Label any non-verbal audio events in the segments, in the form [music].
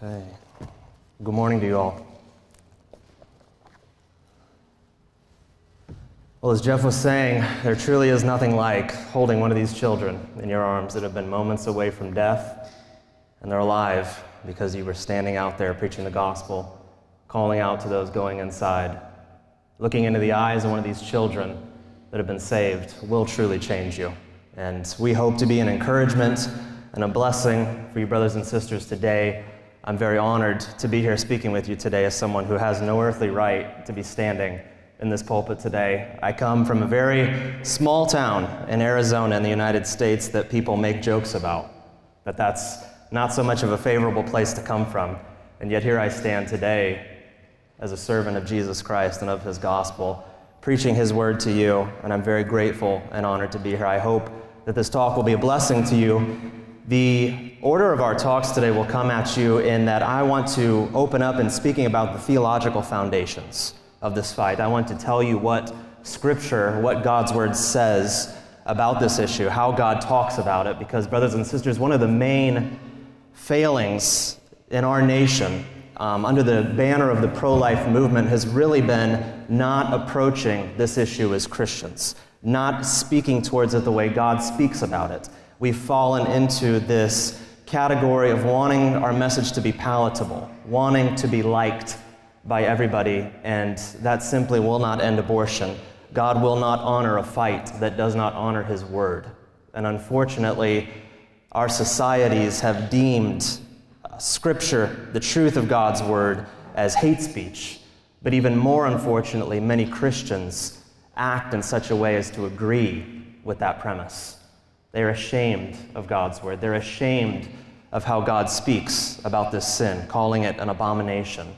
Okay. Good morning to you all. Well, as Jeff was saying, there truly is nothing like holding one of these children in your arms that have been moments away from death, and they're alive because you were standing out there preaching the gospel, calling out to those going inside. Looking into the eyes of one of these children that have been saved will truly change you. And we hope to be an encouragement and a blessing for you, brothers and sisters, today. I'm very honored to be here speaking with you today as someone who has no earthly right to be standing in this pulpit today. I come from a very small town in Arizona in the United States that people make jokes about, that that's not so much of a favorable place to come from. And yet here I stand today as a servant of Jesus Christ and of his gospel, preaching his word to you, and I'm very grateful and honored to be here. I hope that this talk will be a blessing to you. The order of our talks today will come at you in that I want to open up in speaking about the theological foundations of this fight. I want to tell you what Scripture, what God's Word says about this issue, how God talks about it, because, brothers and sisters, one of the main failings in our nation um, under the banner of the pro life movement has really been not approaching this issue as Christians, not speaking towards it the way God speaks about it. We've fallen into this category of wanting our message to be palatable, wanting to be liked by everybody, and that simply will not end abortion. God will not honor a fight that does not honor His word. And unfortunately, our societies have deemed Scripture, the truth of God's word, as hate speech. But even more unfortunately, many Christians act in such a way as to agree with that premise. They're ashamed of God's word. They're ashamed of how God speaks about this sin, calling it an abomination.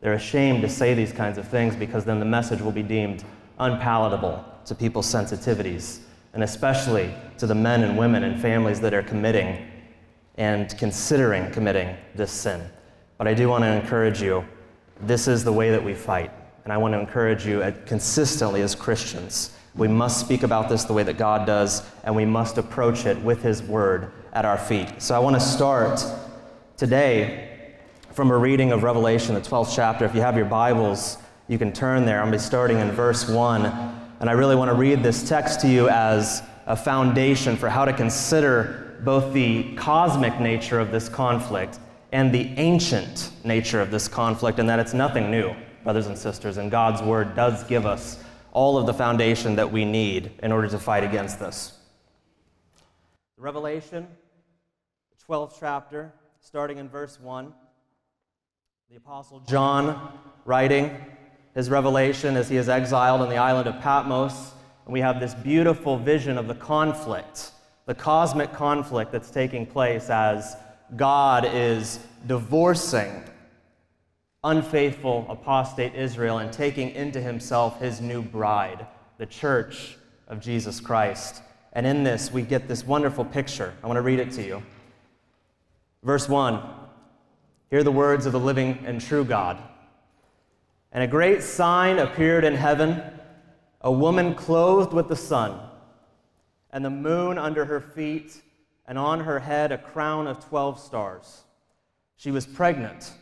They're ashamed to say these kinds of things because then the message will be deemed unpalatable to people's sensitivities, and especially to the men and women and families that are committing and considering committing this sin. But I do want to encourage you this is the way that we fight. And I want to encourage you consistently as Christians. We must speak about this the way that God does, and we must approach it with His Word at our feet. So I want to start today from a reading of Revelation, the 12th chapter. If you have your Bibles, you can turn there. I'm going to be starting in verse 1. And I really want to read this text to you as a foundation for how to consider both the cosmic nature of this conflict and the ancient nature of this conflict, and that it's nothing new, brothers and sisters. And God's Word does give us all of the foundation that we need in order to fight against this. Revelation, the 12th chapter, starting in verse 1. The Apostle John writing his revelation as he is exiled on the island of Patmos. And we have this beautiful vision of the conflict, the cosmic conflict that's taking place as God is divorcing unfaithful apostate Israel and taking into himself his new bride, the church of Jesus Christ. And in this, we get this wonderful picture. I want to read it to you. Verse 1 Hear the words of the living and true God. And a great sign appeared in heaven a woman clothed with the sun, and the moon under her feet, and on her head a crown of 12 stars. She was pregnant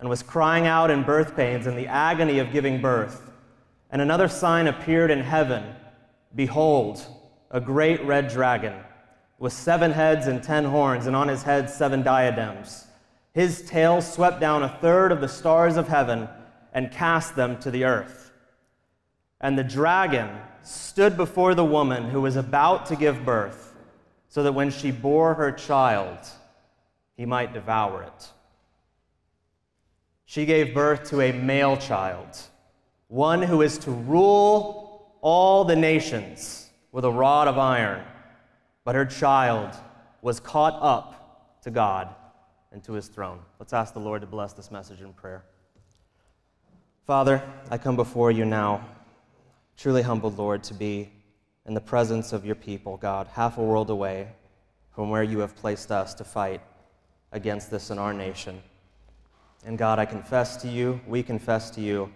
and was crying out in birth pains in the agony of giving birth. And another sign appeared in heaven Behold, a great red dragon with seven heads and ten horns, and on his head seven diadems. His tail swept down a third of the stars of heaven and cast them to the earth. And the dragon stood before the woman who was about to give birth, so that when she bore her child, he might devour it. She gave birth to a male child, one who is to rule all the nations with a rod of iron. But her child was caught up to God and to his throne. Let's ask the Lord to bless this message in prayer. Father, I come before you now, truly humbled, Lord, to be in the presence of your people, God, half a world away from where you have placed us to fight against this in our nation. And God, I confess to you, we confess to you,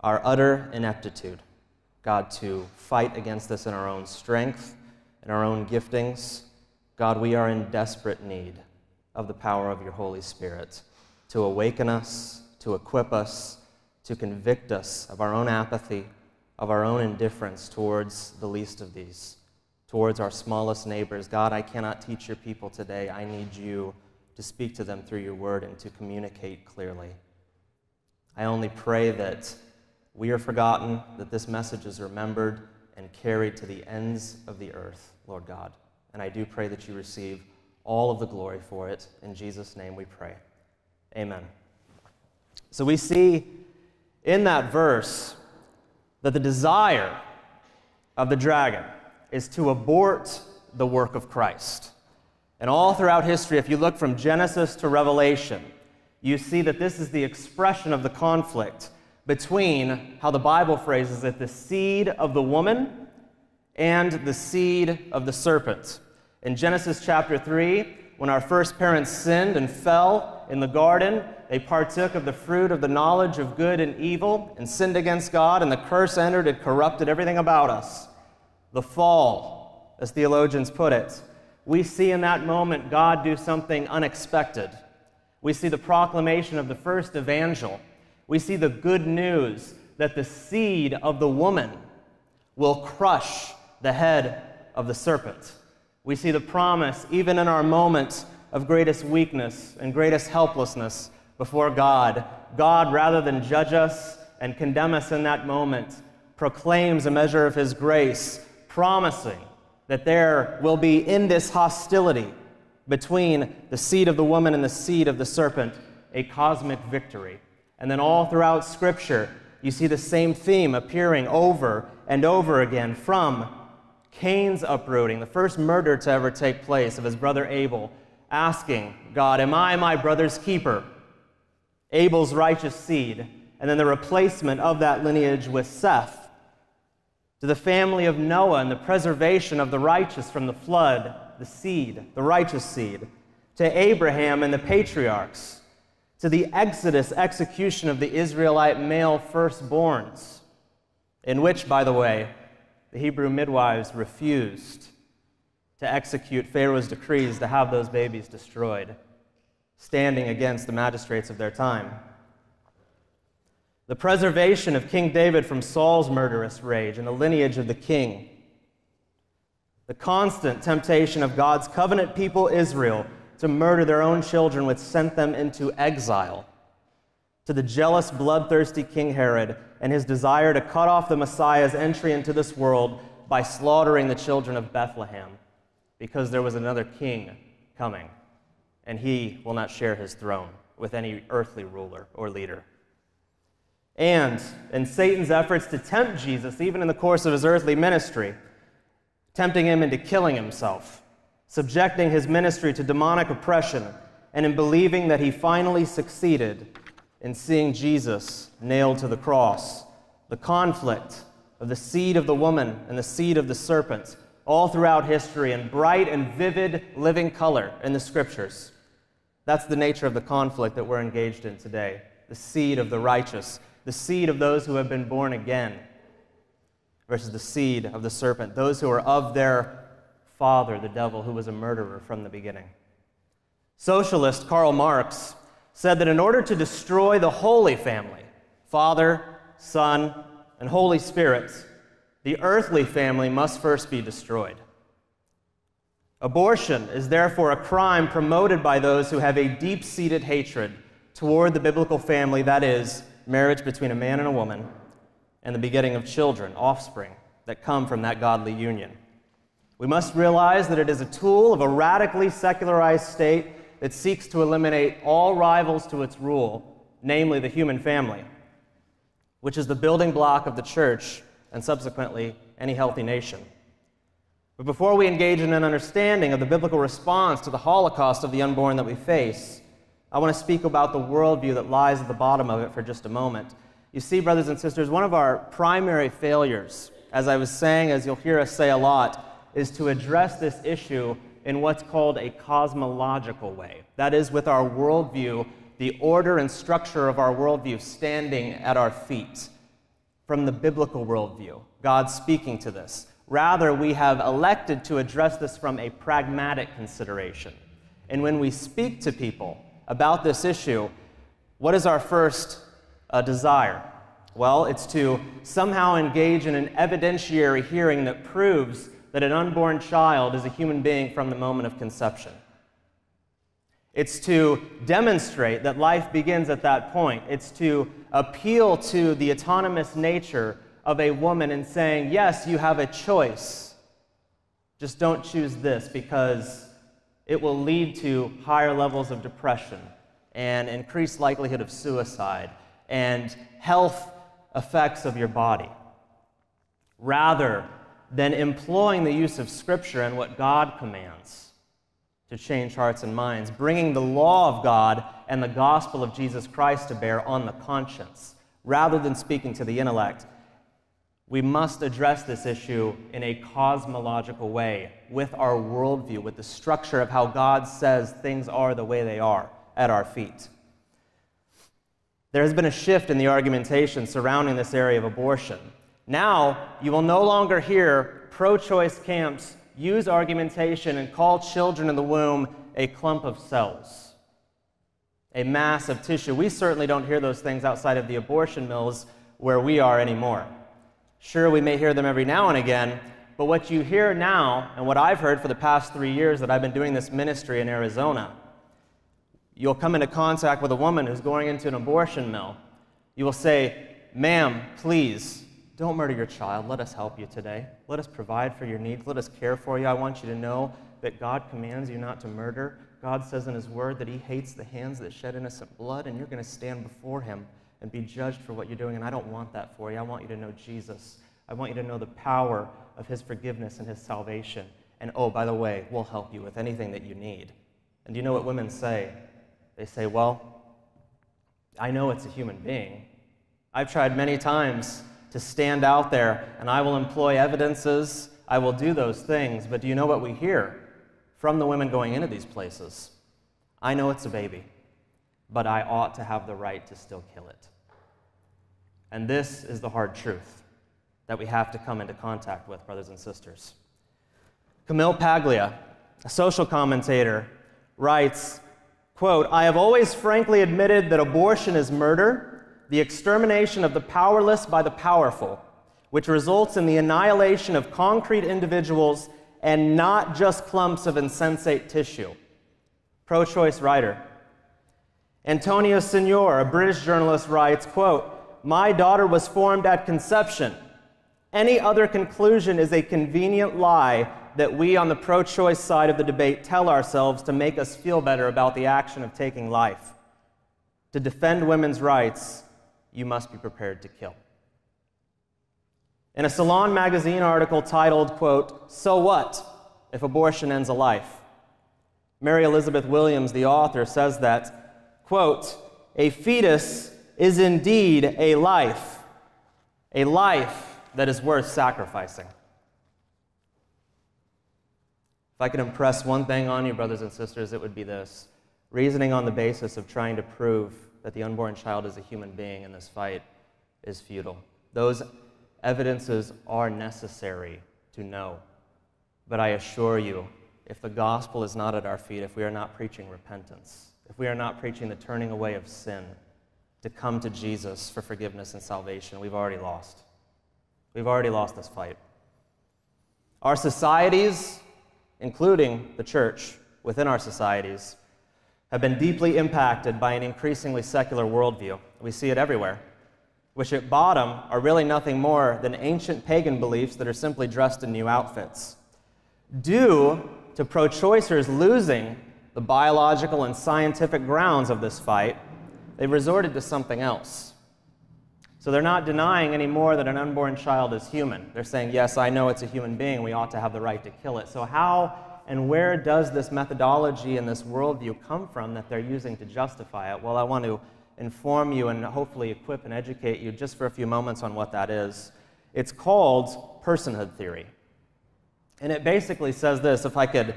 our utter ineptitude, God, to fight against this in our own strength, in our own giftings. God, we are in desperate need of the power of your Holy Spirit. to awaken us, to equip us, to convict us of our own apathy, of our own indifference towards the least of these, towards our smallest neighbors. God, I cannot teach your people today. I need you to speak to them through your word and to communicate clearly. I only pray that we are forgotten, that this message is remembered and carried to the ends of the earth, Lord God. And I do pray that you receive all of the glory for it. In Jesus' name we pray. Amen. So we see in that verse that the desire of the dragon is to abort the work of Christ. And all throughout history, if you look from Genesis to Revelation, you see that this is the expression of the conflict between how the Bible phrases it the seed of the woman and the seed of the serpent. In Genesis chapter 3, when our first parents sinned and fell in the garden, they partook of the fruit of the knowledge of good and evil and sinned against God, and the curse entered and corrupted everything about us. The fall, as theologians put it, we see in that moment God do something unexpected. We see the proclamation of the first evangel. We see the good news that the seed of the woman will crush the head of the serpent. We see the promise, even in our moment of greatest weakness and greatest helplessness before God. God, rather than judge us and condemn us in that moment, proclaims a measure of His grace, promising that there will be in this hostility between the seed of the woman and the seed of the serpent a cosmic victory. And then all throughout Scripture, you see the same theme appearing over and over again from Cain's uprooting, the first murder to ever take place of his brother Abel, asking God, Am I my brother's keeper? Abel's righteous seed, and then the replacement of that lineage with Seth, to the family of Noah and the preservation of the righteous from the flood, the seed, the righteous seed, to Abraham and the patriarchs, to the Exodus execution of the Israelite male firstborns, in which, by the way, the Hebrew midwives refused to execute Pharaoh's decrees to have those babies destroyed, standing against the magistrates of their time. The preservation of King David from Saul's murderous rage and the lineage of the king. The constant temptation of God's covenant people, Israel, to murder their own children, which sent them into exile. To the jealous, bloodthirsty King Herod and his desire to cut off the Messiah's entry into this world by slaughtering the children of Bethlehem because there was another king coming, and he will not share his throne with any earthly ruler or leader. And in Satan's efforts to tempt Jesus, even in the course of his earthly ministry, tempting him into killing himself, subjecting his ministry to demonic oppression, and in believing that he finally succeeded in seeing Jesus nailed to the cross. The conflict of the seed of the woman and the seed of the serpent, all throughout history in bright and vivid living color in the scriptures. That's the nature of the conflict that we're engaged in today the seed of the righteous, the seed of those who have been born again, versus the seed of the serpent, those who are of their father, the devil, who was a murderer from the beginning. Socialist Karl Marx said that in order to destroy the Holy Family, Father, Son, and Holy Spirit, the earthly family must first be destroyed. Abortion is therefore a crime promoted by those who have a deep seated hatred toward the biblical family, that is, marriage between a man and a woman, and the begetting of children, offspring, that come from that godly union. We must realize that it is a tool of a radically secularized state that seeks to eliminate all rivals to its rule, namely the human family, which is the building block of the church and subsequently any healthy nation. But before we engage in an understanding of the biblical response to the Holocaust of the unborn that we face, I want to speak about the worldview that lies at the bottom of it for just a moment. You see, brothers and sisters, one of our primary failures, as I was saying, as you'll hear us say a lot, is to address this issue in what's called a cosmological way. That is, with our worldview, the order and structure of our worldview standing at our feet from the biblical worldview, God speaking to this. Rather, we have elected to address this from a pragmatic consideration. And when we speak to people about this issue, What is our first uh, desire? Well, it's to somehow engage in an evidentiary hearing that proves that an unborn child is a human being from the moment of conception. It's to demonstrate that life begins at that point. It's to appeal to the autonomous nature of a woman and saying, Yes, you have a choice. Just don't choose this because it will lead to higher levels of depression and increased likelihood of suicide and health effects of your body. Rather than employing the use of Scripture and what God commands to change hearts and minds, bringing the law of God and the gospel of Jesus Christ to bear on the conscience, rather than speaking to the intellect, we must address this issue in a cosmological way with our worldview, with the structure of how God says things are the way they are at our feet. There has been a shift in the argumentation surrounding this area of abortion. Now, you will no longer hear pro choice camps use argumentation and call children in the womb a clump of cells, a mass of tissue. We certainly don't hear those things outside of the abortion mills where we are anymore. Sure, we may hear them every now and again, but what you hear now, and what I've heard for the past three years that I've been doing this ministry in Arizona, you'll come into contact with a woman who's going into an abortion mill. You will say, Ma'am, please, don't murder your child. Let us help you today. Let us provide for your needs. Let us care for you. I want you to know that God commands you not to murder. God says in His Word that He hates the hands that shed innocent blood, and you're going to stand before Him and be judged for what you're doing. And I don't want that for you. I want you to know Jesus. I want you to know the power of His forgiveness and His salvation. And oh, by the way, we'll help you with anything that you need. And do you know what women say? They say, Well, I know it's a human being. I've tried many times to stand out there, and I will employ evidences. I will do those things. But do you know what we hear from the women going into these places? I know it's a baby, but I ought to have the right to still kill it. And this is the hard truth that we have to come into contact with, brothers and sisters. Camille Paglia, a social commentator, writes, quote, I have always frankly admitted that abortion is murder the extermination of the powerless by the powerful, which results in the annihilation of concrete individuals and not just clumps of insensate tissue. Pro choice writer. Antonia Senior, a British journalist, writes, quote, My daughter was formed at conception. Any other conclusion is a convenient lie that we on the pro choice side of the debate tell ourselves to make us feel better about the action of taking life. To defend women's rights you must be prepared to kill. In a Salon magazine article titled, quote, So What if Abortion Ends a Life? Mary Elizabeth Williams, the author, says that, quote, a fetus is indeed a life, a life that is worth sacrificing. If I could impress one thing on you, brothers and sisters, it would be this reasoning on the basis of trying to prove that the unborn child is a human being in this fight is futile. Those evidences are necessary to know. But I assure you, if the gospel is not at our feet, if we are not preaching repentance, if we are not preaching the turning away of sin to come to Jesus for forgiveness and salvation, we've already lost. We've already lost this fight. Our societies, including the church within our societies, have been deeply impacted by an increasingly secular worldview. We see it everywhere, which at bottom are really nothing more than ancient pagan beliefs that are simply dressed in new outfits. Due to pro choicers losing the biological and scientific grounds of this fight, they've resorted to something else. So they're not denying anymore that an unborn child is human. They're saying, yes, I know it's a human being, we ought to have the right to kill it. So, how and where does this methodology and this worldview come from that they're using to justify it? Well, I want to inform you and hopefully equip and educate you just for a few moments on what that is. It's called personhood theory. And it basically says this if I could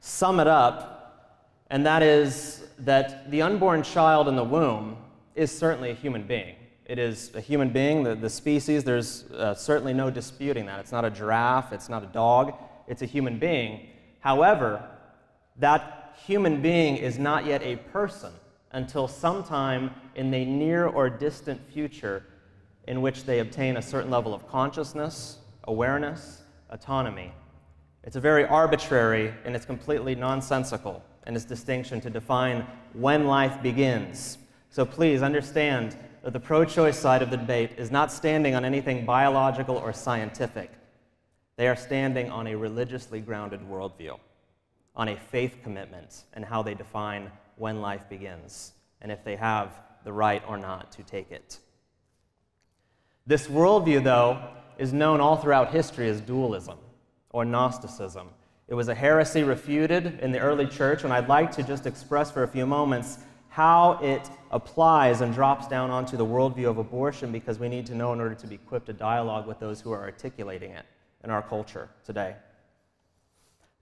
sum it up, and that is that the unborn child in the womb is certainly a human being. It is a human being, the, the species, there's uh, certainly no disputing that. It's not a giraffe, it's not a dog, it's a human being. However, that human being is not yet a person until sometime in the near or distant future in which they obtain a certain level of consciousness, awareness, autonomy. It's a very arbitrary and it's completely nonsensical in its distinction to define when life begins. So please understand that the pro choice side of the debate is not standing on anything biological or scientific. They are standing on a religiously grounded worldview, on a faith commitment, and how they define when life begins, and if they have the right or not to take it. This worldview, though, is known all throughout history as dualism or Gnosticism. It was a heresy refuted in the early church, and I'd like to just express for a few moments how it applies and drops down onto the worldview of abortion because we need to know in order to be equipped to dialogue with those who are articulating it in our culture today.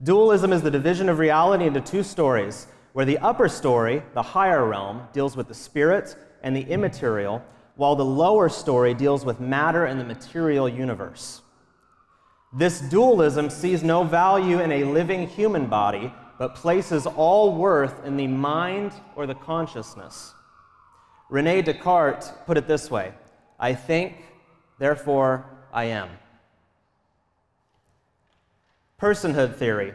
Dualism is the division of reality into two stories, where the upper story, the higher realm, deals with the spirit and the immaterial, while the lower story deals with matter and the material universe. This dualism sees no value in a living human body, but places all worth in the mind or the consciousness. Rene Descartes put it this way I think, therefore I am. Personhood theory.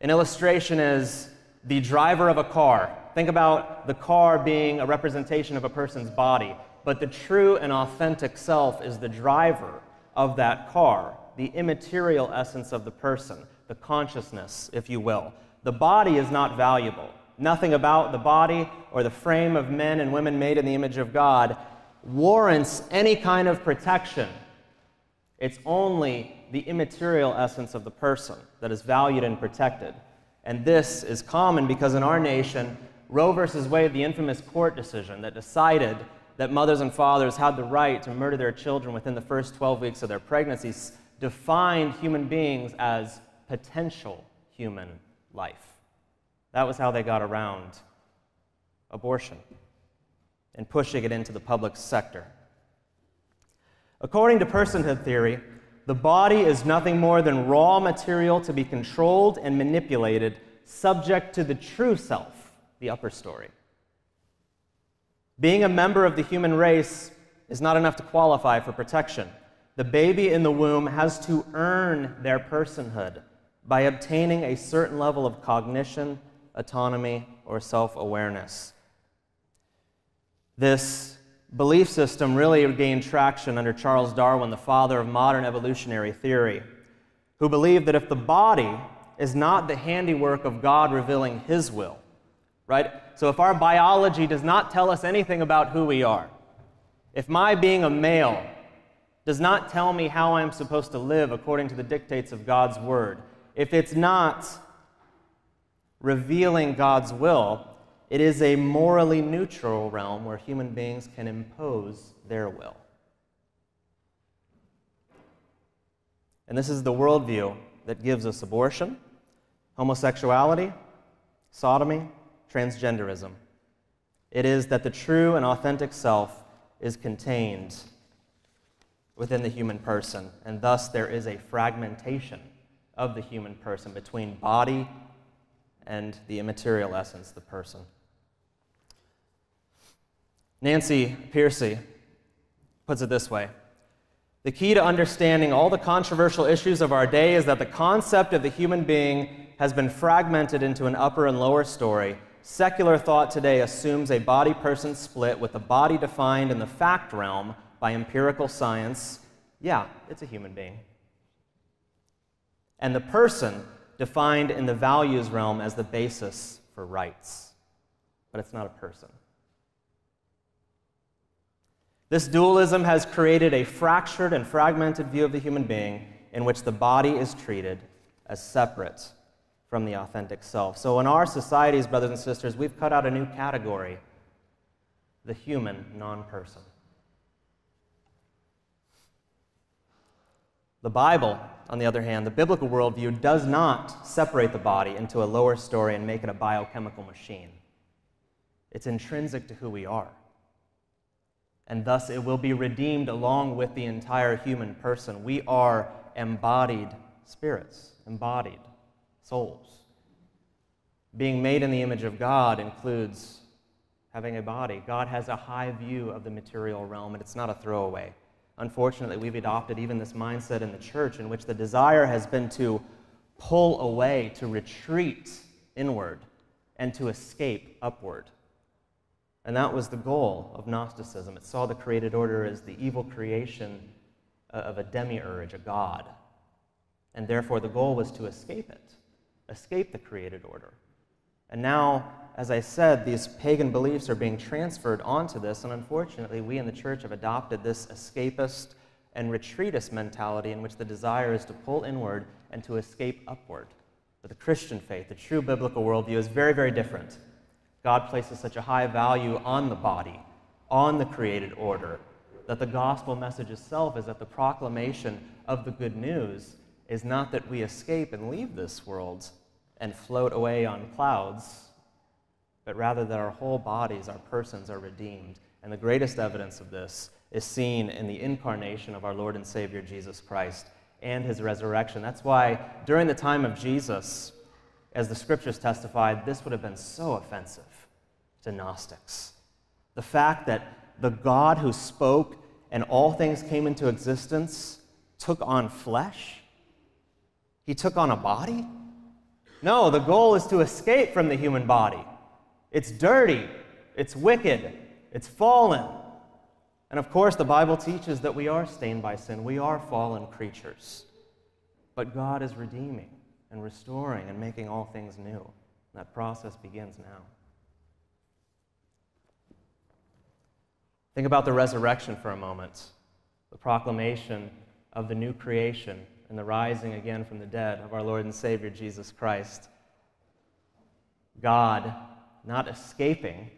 An illustration is the driver of a car. Think about the car being a representation of a person's body, but the true and authentic self is the driver of that car, the immaterial essence of the person, the consciousness, if you will. The body is not valuable. Nothing about the body or the frame of men and women made in the image of God warrants any kind of protection. It's only the immaterial essence of the person that is valued and protected. And this is common because in our nation, Roe versus Wade, the infamous court decision that decided that mothers and fathers had the right to murder their children within the first 12 weeks of their pregnancies, defined human beings as potential human life. That was how they got around abortion and pushing it into the public sector. According to personhood theory, the body is nothing more than raw material to be controlled and manipulated, subject to the true self, the upper story. Being a member of the human race is not enough to qualify for protection. The baby in the womb has to earn their personhood by obtaining a certain level of cognition, autonomy, or self awareness. This belief system really gained traction under Charles Darwin, the father of modern evolutionary theory, who believed that if the body is not the handiwork of God revealing His will, right? So if our biology does not tell us anything about who we are, if my being a male does not tell me how I'm supposed to live according to the dictates of God's word, if it's not revealing God's will, it is a morally neutral realm where human beings can impose their will. And this is the worldview that gives us abortion, homosexuality, sodomy, transgenderism. It is that the true and authentic self is contained within the human person, and thus there is a fragmentation of the human person between body and the immaterial essence, the person. Nancy Pearcey puts it this way The key to understanding all the controversial issues of our day is that the concept of the human being has been fragmented into an upper and lower story. Secular thought today assumes a body person split with the body defined in the fact realm by empirical science. Yeah, it's a human being. And the person defined in the values realm as the basis for rights. But it's not a person. This dualism has created a fractured and fragmented view of the human being in which the body is treated as separate from the authentic self. So, in our societies, brothers and sisters, we've cut out a new category the human non person. The Bible, on the other hand, the biblical worldview, does not separate the body into a lower story and make it a biochemical machine. It's intrinsic to who we are and thus it will be redeemed along with the entire human person. We are embodied spirits, embodied souls. Being made in the image of God includes having a body. God has a high view of the material realm, and it's not a throwaway. Unfortunately, we've adopted even this mindset in the church in which the desire has been to pull away, to retreat inward, and to escape upward. And that was the goal of Gnosticism. It saw the created order as the evil creation uh, of a demiurge, a god. And therefore, the goal was to escape it, escape the created order. And now, as I said, these pagan beliefs are being transferred onto this, and unfortunately, we in the church have adopted this escapist and retreatist mentality in which the desire is to pull inward and to escape upward. But the Christian faith, the true biblical worldview, is very, very different. God places such a high value on the body, on the created order, that the gospel message itself is that the proclamation of the good news is not that we escape and leave this world and float away on clouds, but rather that our whole bodies, our persons, are redeemed. And the greatest evidence of this is seen in the incarnation of our Lord and Savior Jesus Christ and his resurrection. That's why during the time of Jesus, as the scriptures testified, this would have been so offensive to Gnostics. The fact that the God who spoke and all things came into existence took on flesh, he took on a body. No, the goal is to escape from the human body. It's dirty, it's wicked, it's fallen. And of course, the Bible teaches that we are stained by sin, we are fallen creatures. But God is redeeming and restoring and making all things new. That process begins now. Think about the resurrection for a moment, the proclamation of the new creation and the rising again from the dead of our Lord and Savior Jesus Christ. God not escaping,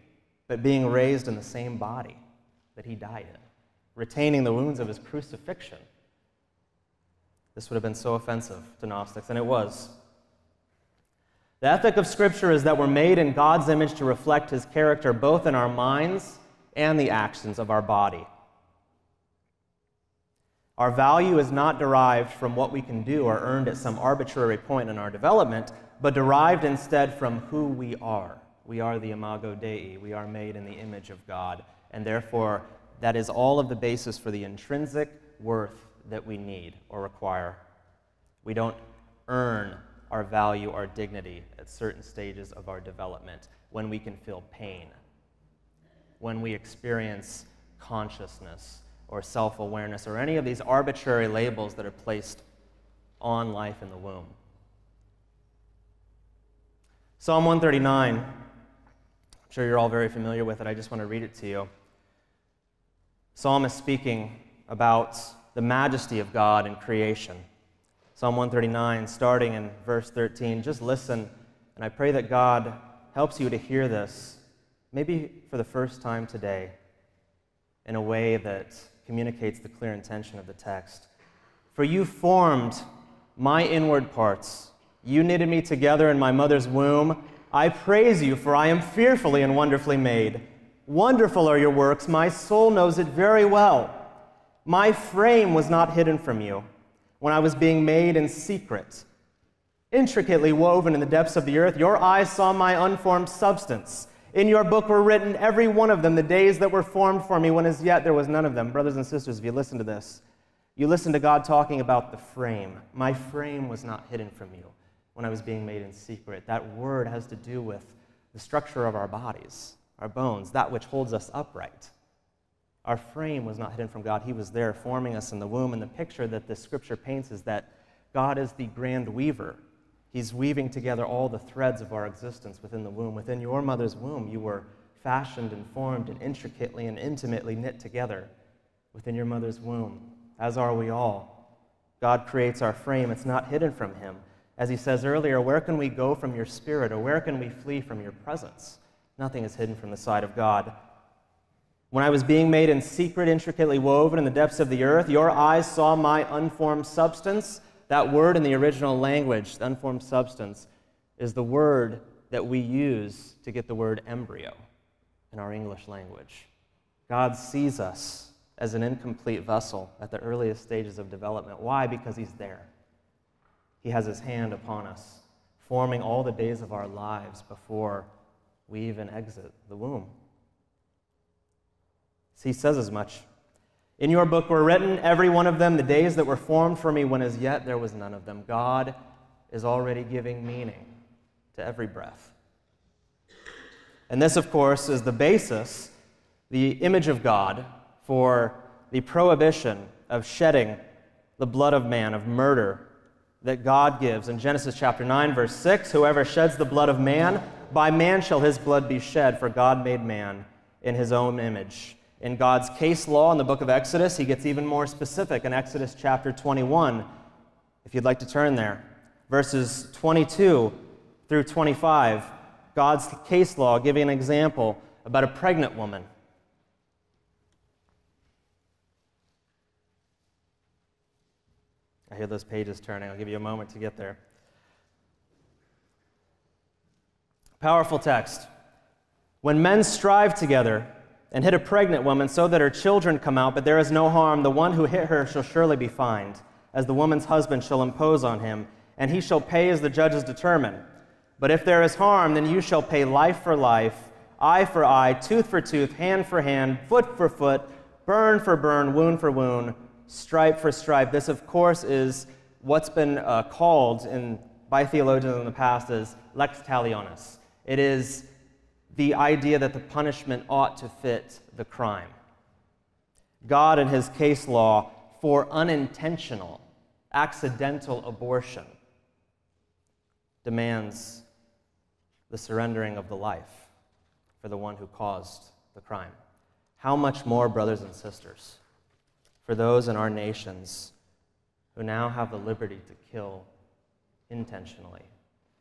but being raised in the same body that he died in, retaining the wounds of his crucifixion. This would have been so offensive to Gnostics, and it was. The ethic of Scripture is that we're made in God's image to reflect his character both in our minds and the actions of our body. Our value is not derived from what we can do or earned at some arbitrary point in our development, but derived instead from who we are. We are the imago Dei. We are made in the image of God. And therefore, that is all of the basis for the intrinsic worth that we need or require. We don't earn our value, our dignity at certain stages of our development when we can feel pain, when we experience consciousness or self awareness or any of these arbitrary labels that are placed on life in the womb. Psalm 139, I'm sure you're all very familiar with it. I just want to read it to you. Psalm is speaking about the majesty of God in creation. Psalm 139, starting in verse 13. Just listen, and I pray that God helps you to hear this, maybe for the first time today, in a way that communicates the clear intention of the text. For you formed my inward parts. You knitted me together in my mother's womb. I praise you, for I am fearfully and wonderfully made. Wonderful are your works. My soul knows it very well. My frame was not hidden from you when I was being made in secret. Intricately woven in the depths of the earth, your eyes saw my unformed substance. In your book were written, every one of them, the days that were formed for me, when as yet there was none of them. Brothers and sisters, if you listen to this, you listen to God talking about the frame. My frame was not hidden from you when I was being made in secret. That word has to do with the structure of our bodies, our bones, that which holds us upright. Our frame was not hidden from God. He was there forming us in the womb. And the picture that the scripture paints is that God is the grand weaver He's weaving together all the threads of our existence within the womb. Within your mother's womb, you were fashioned and formed and intricately and intimately knit together within your mother's womb, as are we all. God creates our frame, it's not hidden from Him. As He says earlier, where can we go from your spirit, or where can we flee from your presence? Nothing is hidden from the sight of God. When I was being made in secret, intricately woven in the depths of the earth, your eyes saw my unformed substance. That word in the original language, the unformed substance, is the word that we use to get the word embryo in our English language. God sees us as an incomplete vessel at the earliest stages of development. Why? Because He's there. He has His hand upon us, forming all the days of our lives before we even exit the womb. He says as much. In your book were written, every one of them, the days that were formed for me, when as yet there was none of them. God is already giving meaning to every breath. And this, of course, is the basis, the image of God, for the prohibition of shedding the blood of man, of murder, that God gives. In Genesis chapter 9, verse 6 Whoever sheds the blood of man, by man shall his blood be shed, for God made man in his own image. In God's case law in the book of Exodus, he gets even more specific in Exodus chapter 21, if you'd like to turn there. Verses 22 through 25, God's case law giving an example about a pregnant woman. I hear those pages turning. I'll give you a moment to get there. Powerful text. When men strive together and hit a pregnant woman so that her children come out, but there is no harm, the one who hit her shall surely be fined, as the woman's husband shall impose on him, and he shall pay as the judges determine. But if there is harm, then you shall pay life for life, eye for eye, tooth for tooth, hand for hand, foot for foot, burn for burn, wound for wound, stripe for stripe. This, of course, is what's been uh, called in, by theologians in the past as lex talionis. It is the idea that the punishment ought to fit the crime. God, in his case law, for unintentional, accidental abortion, demands the surrendering of the life for the one who caused the crime. How much more, brothers and sisters, for those in our nations who now have the liberty to kill intentionally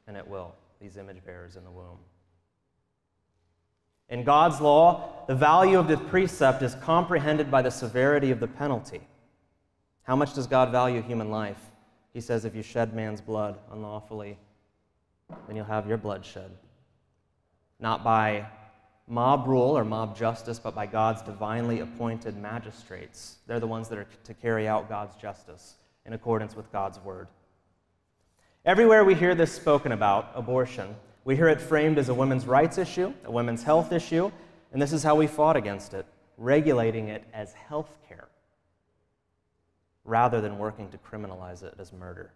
and at will these image bearers in the womb? In God's law, the value of the precept is comprehended by the severity of the penalty. How much does God value human life? He says, if you shed man's blood unlawfully, then you'll have your blood shed. Not by mob rule or mob justice, but by God's divinely appointed magistrates. They're the ones that are to carry out God's justice in accordance with God's word. Everywhere we hear this spoken about, abortion, we hear it framed as a women's rights issue, a women's health issue, and this is how we fought against it regulating it as health care rather than working to criminalize it as murder.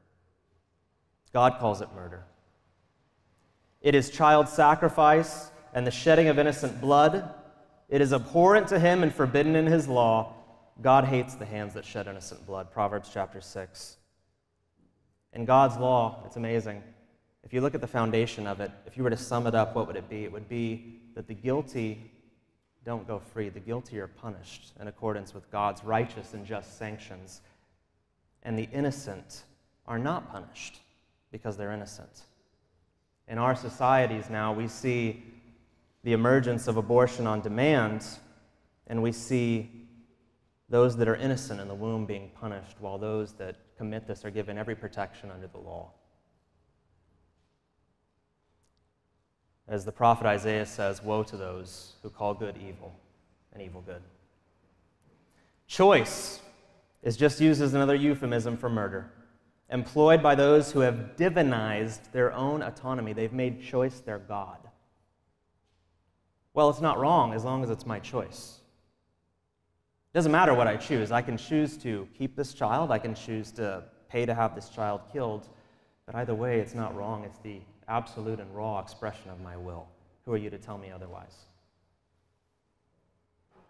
God calls it murder. It is child sacrifice and the shedding of innocent blood. It is abhorrent to him and forbidden in his law. God hates the hands that shed innocent blood. Proverbs chapter 6. In God's law, it's amazing. If you look at the foundation of it, if you were to sum it up, what would it be? It would be that the guilty don't go free. The guilty are punished in accordance with God's righteous and just sanctions. And the innocent are not punished because they're innocent. In our societies now, we see the emergence of abortion on demand, and we see those that are innocent in the womb being punished, while those that commit this are given every protection under the law. As the prophet Isaiah says, Woe to those who call good evil and evil good. Choice is just used as another euphemism for murder, employed by those who have divinized their own autonomy. They've made choice their God. Well, it's not wrong as long as it's my choice. It doesn't matter what I choose. I can choose to keep this child, I can choose to pay to have this child killed, but either way, it's not wrong. It's the absolute and raw expression of my will. Who are you to tell me otherwise?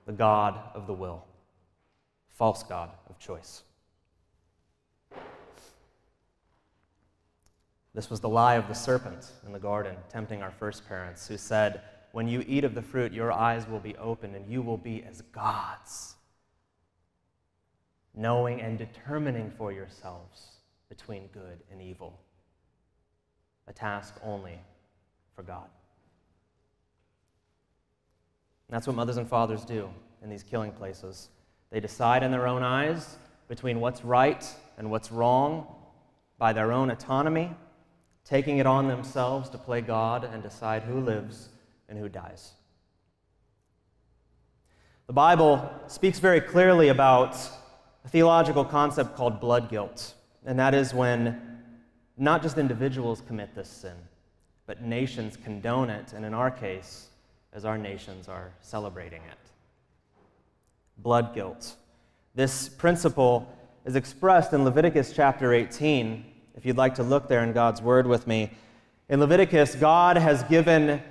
The God of the will, false God of choice. This was the lie of the serpent in the garden, tempting our first parents, who said, when you eat of the fruit, your eyes will be opened and you will be as gods, knowing and determining for yourselves between good and evil. A task only for God. And that's what mothers and fathers do in these killing places. They decide in their own eyes between what's right and what's wrong by their own autonomy, taking it on themselves to play God and decide who lives and who dies. The Bible speaks very clearly about a theological concept called blood guilt, and that is when not just individuals commit this sin, but nations condone it, and in our case, as our nations are celebrating it. blood guilt. This principle is expressed in Leviticus chapter 18. If you'd like to look there in God's Word with me. In Leviticus, God has given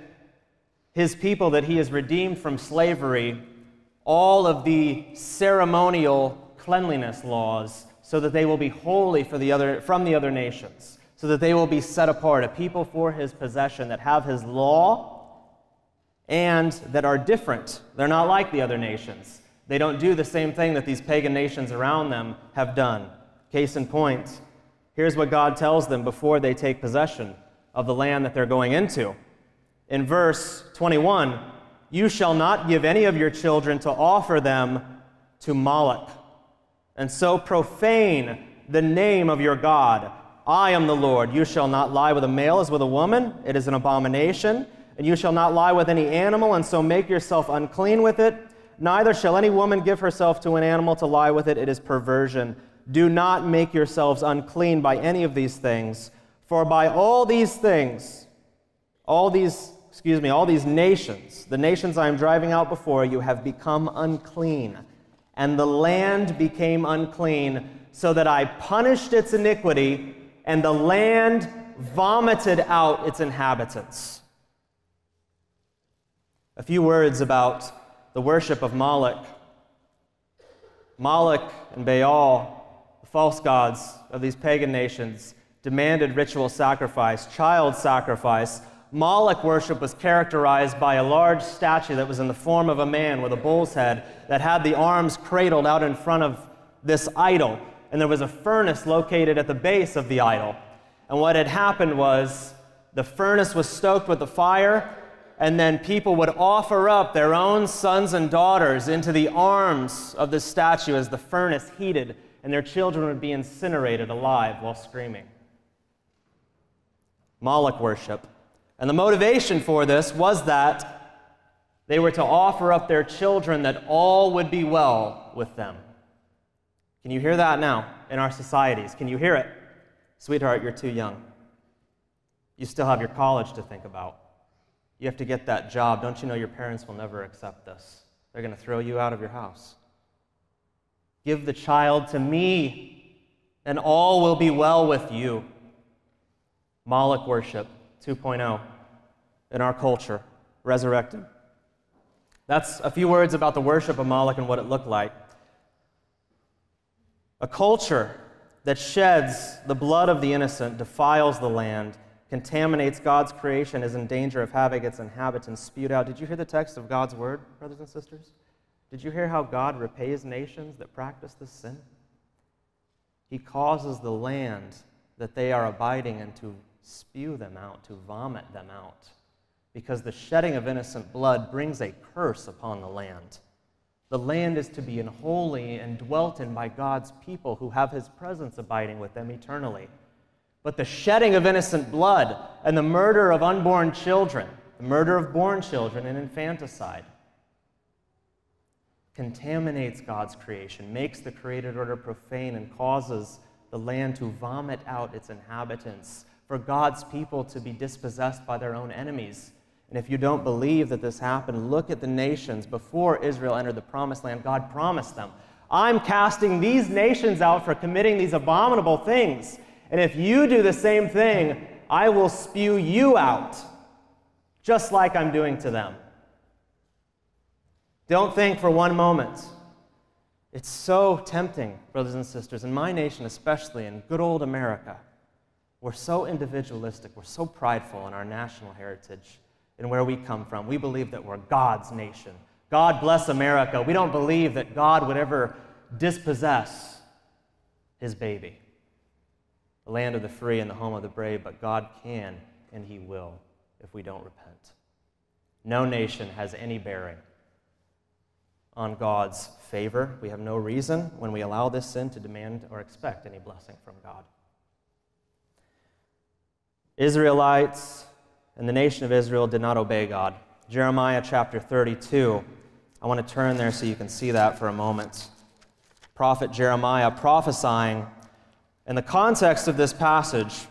his people that he has redeemed from slavery all of the ceremonial cleanliness laws so that they will be holy for the other, from the other nations, so that they will be set apart, a people for his possession that have his law and that are different. They're not like the other nations. They don't do the same thing that these pagan nations around them have done. Case in point, here's what God tells them before they take possession of the land that they're going into. In verse 21, you shall not give any of your children to offer them to Moloch and so profane the name of your God. I am the Lord. You shall not lie with a male as with a woman, it is an abomination. And you shall not lie with any animal, and so make yourself unclean with it. Neither shall any woman give herself to an animal to lie with it, it is perversion. Do not make yourselves unclean by any of these things, for by all these things, all these, excuse me, all these nations, the nations I am driving out before you, have become unclean and the land became unclean, so that I punished its iniquity, and the land vomited out its inhabitants. A few words about the worship of Moloch. Moloch and Baal, the false gods of these pagan nations, demanded ritual sacrifice, child sacrifice, Moloch worship was characterized by a large statue that was in the form of a man with a bull's head that had the arms cradled out in front of this idol. And there was a furnace located at the base of the idol. And what had happened was the furnace was stoked with the fire, and then people would offer up their own sons and daughters into the arms of the statue as the furnace heated, and their children would be incinerated alive while screaming. Moloch worship and the motivation for this was that they were to offer up their children that all would be well with them. Can you hear that now in our societies? Can you hear it? Sweetheart, you're too young. You still have your college to think about. You have to get that job. Don't you know your parents will never accept this? They're going to throw you out of your house. Give the child to me, and all will be well with you. Moloch worship 2.0 in our culture, resurrected. That's a few words about the worship of Moloch and what it looked like. A culture that sheds the blood of the innocent, defiles the land, contaminates God's creation, is in danger of having its inhabitants spewed out. Did you hear the text of God's word, brothers and sisters? Did you hear how God repays nations that practice this sin? He causes the land that they are abiding in to spew them out, to vomit them out, because the shedding of innocent blood brings a curse upon the land. The land is to be holy and dwelt in by God's people who have his presence abiding with them eternally. But the shedding of innocent blood and the murder of unborn children, the murder of born children and infanticide, contaminates God's creation, makes the created order profane, and causes the land to vomit out its inhabitants for God's people to be dispossessed by their own enemies. And if you don't believe that this happened, look at the nations. Before Israel entered the promised land, God promised them, I'm casting these nations out for committing these abominable things. And if you do the same thing, I will spew you out, just like I'm doing to them. Don't think for one moment. It's so tempting, brothers and sisters, in my nation especially, in good old America we're so individualistic, we're so prideful in our national heritage and where we come from. We believe that we're God's nation. God bless America. We don't believe that God would ever dispossess his baby. The land of the free and the home of the brave, but God can and he will if we don't repent. No nation has any bearing on God's favor. We have no reason when we allow this sin to demand or expect any blessing from God. Israelites and the nation of Israel did not obey God. Jeremiah chapter 32. I want to turn there so you can see that for a moment. Prophet Jeremiah prophesying. In the context of this passage,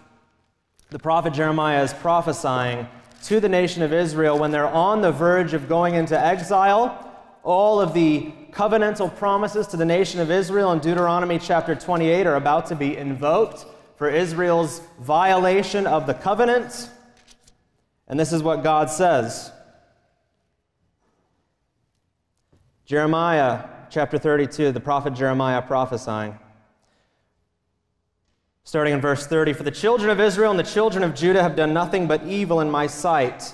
the prophet Jeremiah is prophesying to the nation of Israel when they're on the verge of going into exile. All of the covenantal promises to the nation of Israel in Deuteronomy chapter 28 are about to be invoked for Israel's violation of the covenant. And this is what God says Jeremiah chapter 32, the prophet Jeremiah prophesying. Starting in verse 30 For the children of Israel and the children of Judah have done nothing but evil in my sight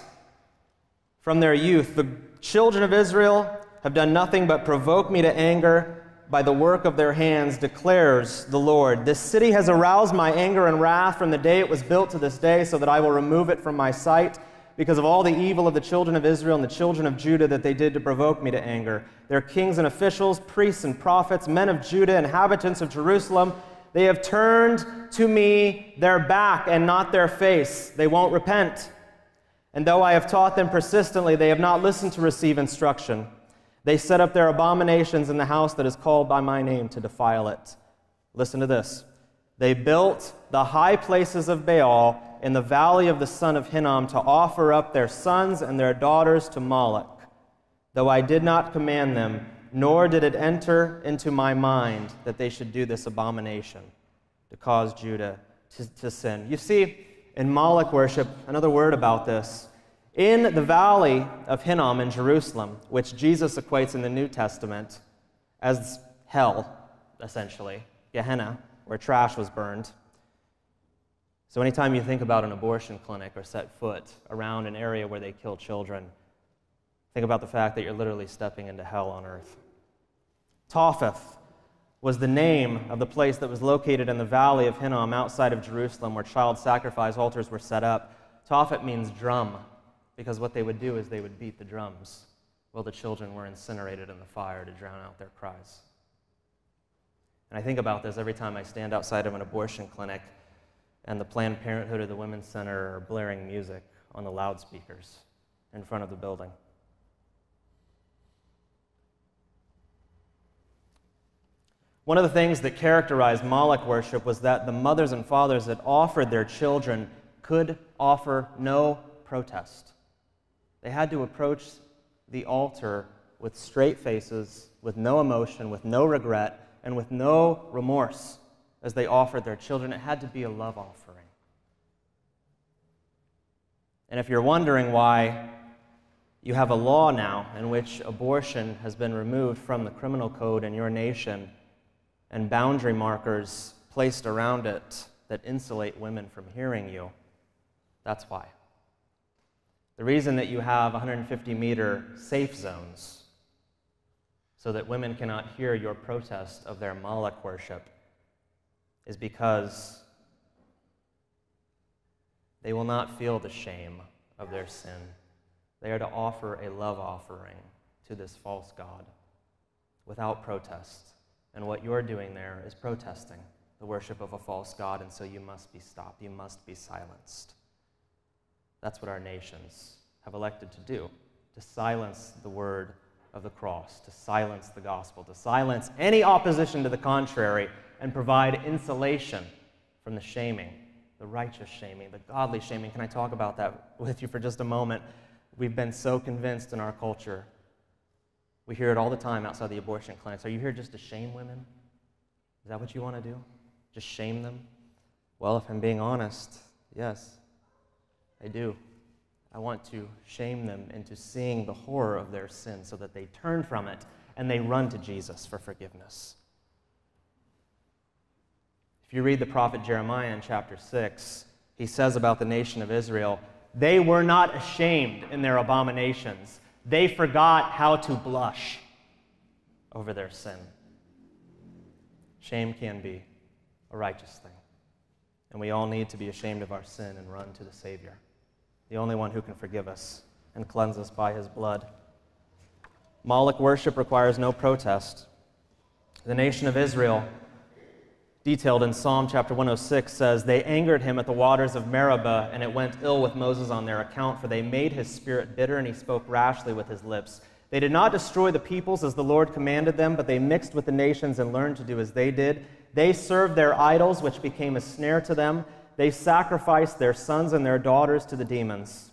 from their youth. The children of Israel have done nothing but provoke me to anger by the work of their hands, declares the Lord. This city has aroused my anger and wrath from the day it was built to this day, so that I will remove it from my sight because of all the evil of the children of Israel and the children of Judah that they did to provoke me to anger. Their kings and officials, priests and prophets, men of Judah, inhabitants of Jerusalem, they have turned to me their back and not their face. They won't repent. And though I have taught them persistently, they have not listened to receive instruction. They set up their abominations in the house that is called by my name to defile it. Listen to this. They built the high places of Baal in the valley of the son of Hinnom to offer up their sons and their daughters to Moloch, though I did not command them, nor did it enter into my mind that they should do this abomination to cause Judah to, to sin. You see, in Moloch worship, another word about this, in the valley of Hinnom in Jerusalem, which Jesus equates in the New Testament as hell, essentially, Gehenna, where trash was burned. So, anytime you think about an abortion clinic or set foot around an area where they kill children, think about the fact that you're literally stepping into hell on earth. Topheth was the name of the place that was located in the valley of Hinnom outside of Jerusalem where child sacrifice altars were set up. Tophet means drum because what they would do is they would beat the drums while the children were incinerated in the fire to drown out their cries. And I think about this every time I stand outside of an abortion clinic and the Planned Parenthood or the Women's Center are blaring music on the loudspeakers in front of the building. One of the things that characterized Moloch worship was that the mothers and fathers that offered their children could offer no protest. They had to approach the altar with straight faces, with no emotion, with no regret, and with no remorse as they offered their children. It had to be a love offering. And if you're wondering why you have a law now in which abortion has been removed from the criminal code in your nation and boundary markers placed around it that insulate women from hearing you, that's why. The reason that you have 150 meter safe zones so that women cannot hear your protest of their Moloch worship is because they will not feel the shame of their sin. They are to offer a love offering to this false God without protest. And what you're doing there is protesting the worship of a false God, and so you must be stopped. You must be silenced. That's what our nations have elected to do to silence the word of the cross, to silence the gospel, to silence any opposition to the contrary, and provide insulation from the shaming, the righteous shaming, the godly shaming. Can I talk about that with you for just a moment? We've been so convinced in our culture. We hear it all the time outside the abortion clinics. Are you here just to shame women? Is that what you want to do? Just shame them? Well, if I'm being honest, yes, I do. I want to shame them into seeing the horror of their sin so that they turn from it and they run to Jesus for forgiveness If you read the prophet Jeremiah in chapter 6, he says about the nation of Israel, they were not ashamed in their abominations. They forgot how to blush over their sin. Shame can be a righteous thing. And we all need to be ashamed of our sin and run to the Savior, the only one who can forgive us and cleanse us by his blood. Moloch worship requires no protest. The nation of Israel detailed in Psalm chapter 106 says, They angered him at the waters of Meribah, and it went ill with Moses on their account, for they made his spirit bitter, and he spoke rashly with his lips. They did not destroy the peoples as the Lord commanded them, but they mixed with the nations and learned to do as they did. They served their idols, which became a snare to them. They sacrificed their sons and their daughters to the demons.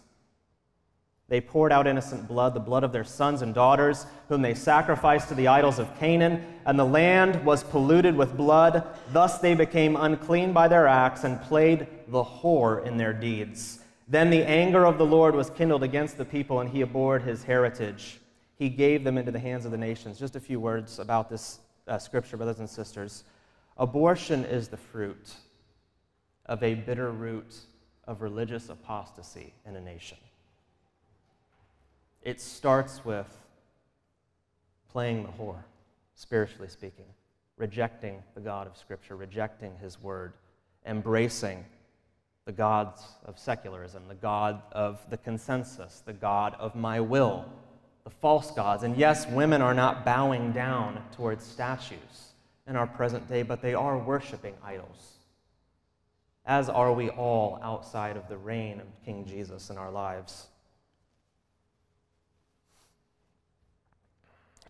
They poured out innocent blood, the blood of their sons and daughters, whom they sacrificed to the idols of Canaan, and the land was polluted with blood. Thus they became unclean by their acts and played the whore in their deeds. Then the anger of the Lord was kindled against the people, and he abhorred his heritage. He gave them into the hands of the nations. Just a few words about this uh, scripture, brothers and sisters. Abortion is the fruit of a bitter root of religious apostasy in a nation. It starts with playing the whore, spiritually speaking, rejecting the God of Scripture, rejecting His Word, embracing the gods of secularism, the God of the consensus, the God of my will, the false gods. And yes, women are not bowing down towards statues in our present day, but they are worshiping idols, as are we all outside of the reign of King Jesus in our lives.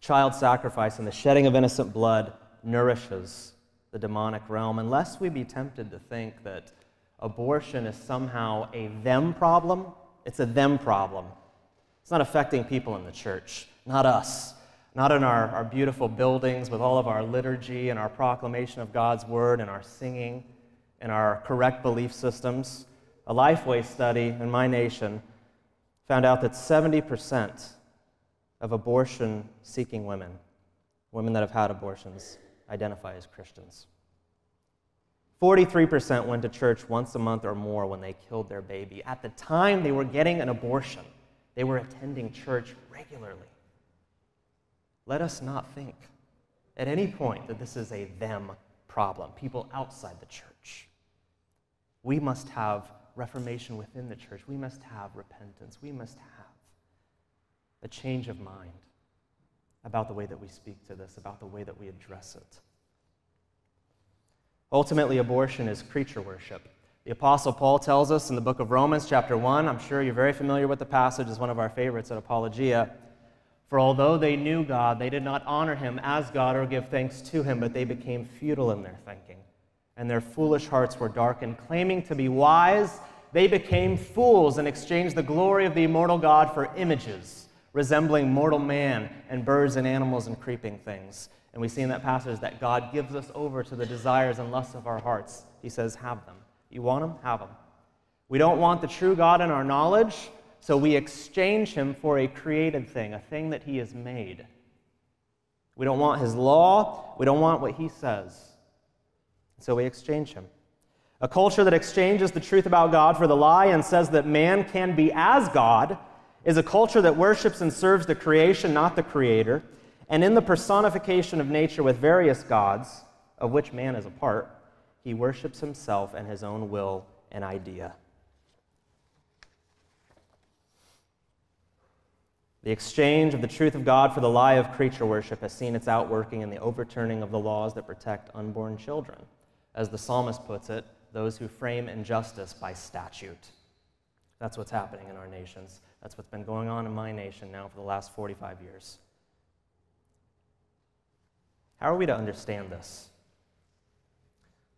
Child sacrifice and the shedding of innocent blood nourishes the demonic realm, unless we be tempted to think that abortion is somehow a them problem. It's a them problem. It's not affecting people in the church, not us, not in our, our beautiful buildings with all of our liturgy and our proclamation of God's word and our singing and our correct belief systems. A Lifeway study in my nation found out that 70% of abortion seeking women, women that have had abortions, identify as Christians. 43% went to church once a month or more when they killed their baby. At the time they were getting an abortion, they were attending church regularly. Let us not think at any point that this is a them problem, people outside the church. We must have reformation within the church. We must have repentance. We must have a change of mind about the way that we speak to this, about the way that we address it. Ultimately, abortion is creature worship. The Apostle Paul tells us in the book of Romans, chapter 1, I'm sure you're very familiar with the passage, it's one of our favorites at Apologia. For although they knew God, they did not honor him as God or give thanks to him, but they became futile in their thinking. And their foolish hearts were darkened. Claiming to be wise, they became fools and exchanged the glory of the immortal God for images resembling mortal man and birds and animals and creeping things. And we see in that passage that God gives us over to the desires and lusts of our hearts. He says, Have them. You want them? Have them. We don't want the true God in our knowledge, so we exchange him for a created thing, a thing that he has made. We don't want his law, we don't want what he says. So we exchange him. A culture that exchanges the truth about God for the lie and says that man can be as God is a culture that worships and serves the creation, not the creator, and in the personification of nature with various gods, of which man is a part, he worships himself and his own will and idea. The exchange of the truth of God for the lie of creature worship has seen its outworking in the overturning of the laws that protect unborn children. As the psalmist puts it, those who frame injustice by statute. That's what's happening in our nations. That's what's been going on in my nation now for the last 45 years. How are we to understand this?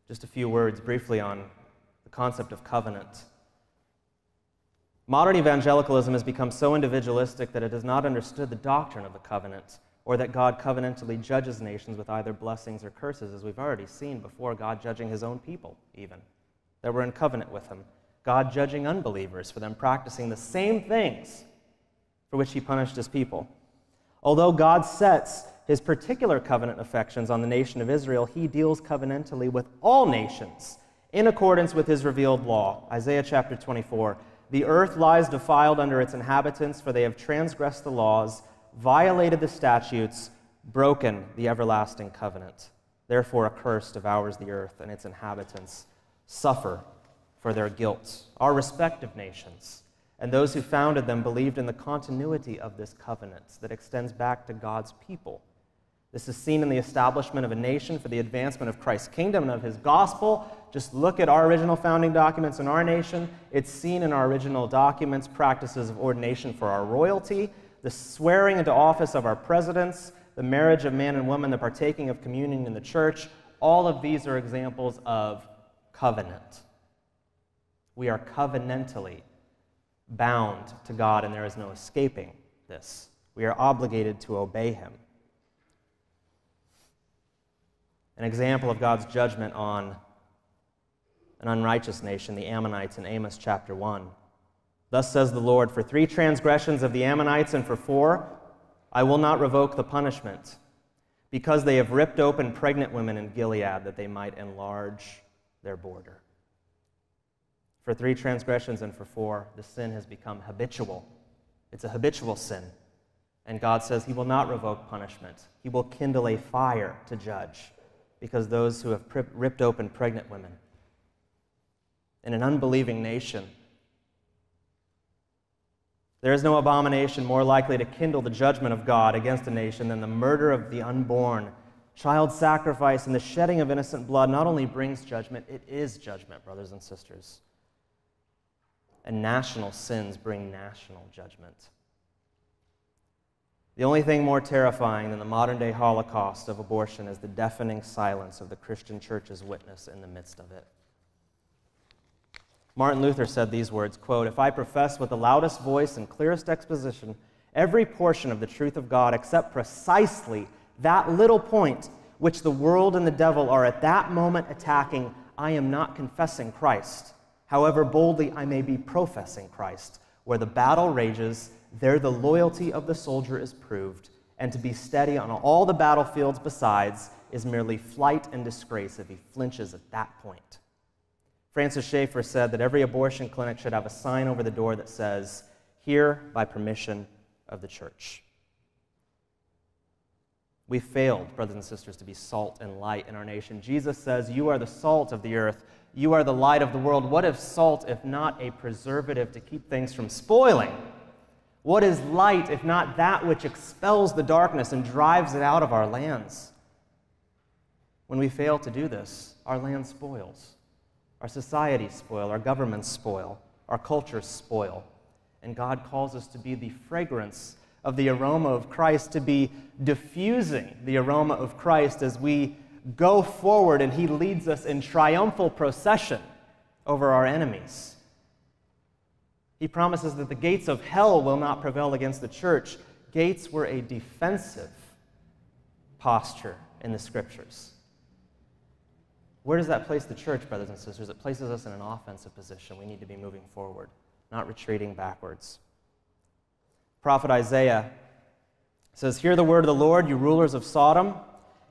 Just a few words briefly on the concept of covenant. Modern evangelicalism has become so individualistic that it has not understood the doctrine of the covenant, or that God covenantally judges nations with either blessings or curses, as we've already seen before, God judging his own people, even, that were in covenant with him. God judging unbelievers for them practicing the same things for which he punished his people. Although God sets his particular covenant affections on the nation of Israel, he deals covenantally with all nations in accordance with his revealed law. Isaiah chapter 24 The earth lies defiled under its inhabitants, for they have transgressed the laws, violated the statutes, broken the everlasting covenant. Therefore, a curse devours the earth, and its inhabitants suffer for their guilt. Our respective nations and those who founded them believed in the continuity of this covenant that extends back to God's people. This is seen in the establishment of a nation for the advancement of Christ's kingdom and of his gospel. Just look at our original founding documents in our nation. It's seen in our original documents, practices of ordination for our royalty, the swearing into office of our presidents, the marriage of man and woman, the partaking of communion in the church. All of these are examples of covenant. We are covenantally bound to God, and there is no escaping this. We are obligated to obey Him. An example of God's judgment on an unrighteous nation, the Ammonites, in Amos chapter 1. Thus says the Lord For three transgressions of the Ammonites and for four, I will not revoke the punishment, because they have ripped open pregnant women in Gilead that they might enlarge their border. For three transgressions and for four, the sin has become habitual. It's a habitual sin. And God says He will not revoke punishment, He will kindle a fire to judge, because those who have ripped open pregnant women in an unbelieving nation there is no abomination more likely to kindle the judgment of God against a nation than the murder of the unborn. Child sacrifice and the shedding of innocent blood not only brings judgment, it is judgment, brothers and sisters. And national sins bring national judgment. The only thing more terrifying than the modern day Holocaust of abortion is the deafening silence of the Christian church's witness in the midst of it. Martin Luther said these words quote, If I profess with the loudest voice and clearest exposition every portion of the truth of God except precisely that little point which the world and the devil are at that moment attacking, I am not confessing Christ. However boldly I may be professing Christ. Where the battle rages, there the loyalty of the soldier is proved, and to be steady on all the battlefields besides is merely flight and disgrace if he flinches at that point. Francis Schaeffer said that every abortion clinic should have a sign over the door that says, Here by permission of the church. We failed, brothers and sisters, to be salt and light in our nation. Jesus says, You are the salt of the earth, you are the light of the world. What is salt if not a preservative to keep things from spoiling? What is light if not that which expels the darkness and drives it out of our lands? When we fail to do this, our land spoils. Our societies spoil, our governments spoil, our cultures spoil. And God calls us to be the fragrance of the aroma of Christ, to be diffusing the aroma of Christ as we go forward and He leads us in triumphal procession over our enemies. He promises that the gates of hell will not prevail against the church. Gates were a defensive posture in the scriptures. Where does that place the church, brothers and sisters? It places us in an offensive position. We need to be moving forward, not retreating backwards. Prophet Isaiah says, Hear the word of the Lord, you rulers of Sodom.